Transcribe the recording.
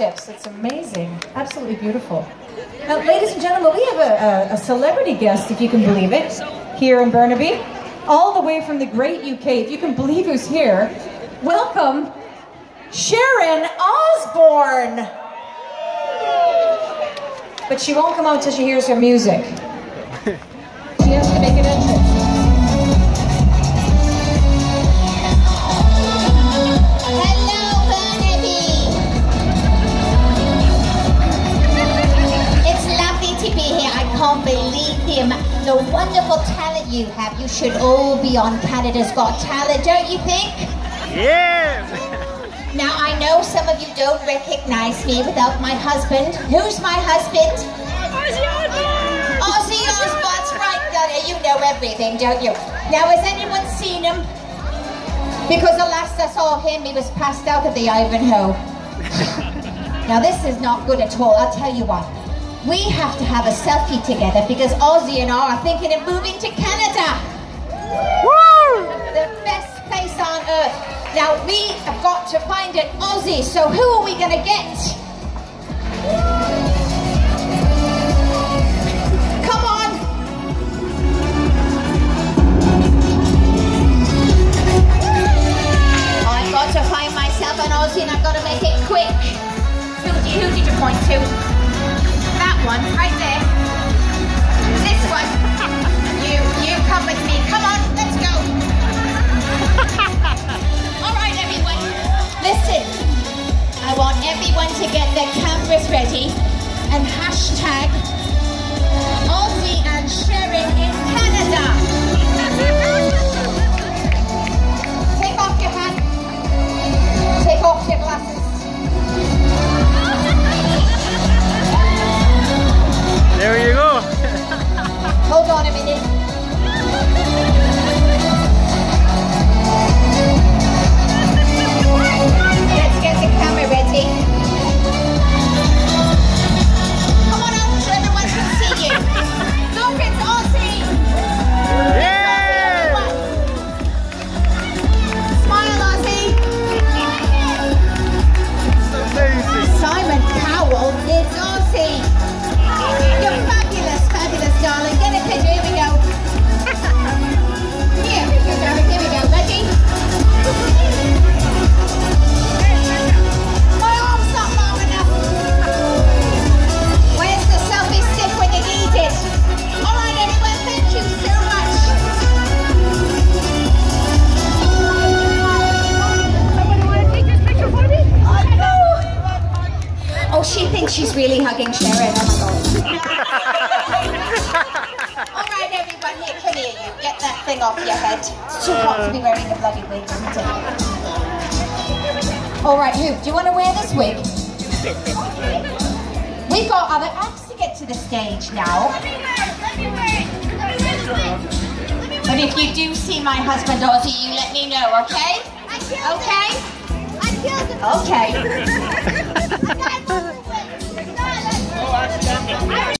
it's amazing. Absolutely beautiful. Now, ladies and gentlemen, we have a, a, a celebrity guest, if you can believe it, here in Burnaby. All the way from the great UK, if you can believe who's here. Welcome, Sharon Osbourne. But she won't come out till she hears her music. She has to make an you have. You should all be on Canada's Got Talent, don't you think? Yes! Now I know some of you don't recognize me without my husband. Who's my husband? Ozzy Osbourne's right, Donna. You know everything, don't you? Now, has anyone seen him? Because the last I saw him, he was passed out at the Ivanhoe. now, this is not good at all. I'll tell you what. We have to have a selfie together because Ozzy and I are thinking of moving to Canada. Woo! The best place on earth. Now, we have got to find an Ozzy, so who are we going to get? Come on! I've got to find myself an Ozzy and I've got to make it quick. Who, do- who did you point to? One, right there. This one. You, you come with me. Come on, let's go. All right, everyone. Listen. I want everyone to get their cameras ready and hashtag she's really hugging Sharon. Oh my god. All right, everyone, here, come here, you. Get that thing off your head. It's too hot to be wearing a bloody wig, isn't it? All right, who? Do you want to wear this wig? We've got other acts to get to the stage now. But if you do see my husband Ozzy, you let me know, okay? Okay? Okay. accidental.